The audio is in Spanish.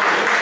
Gracias.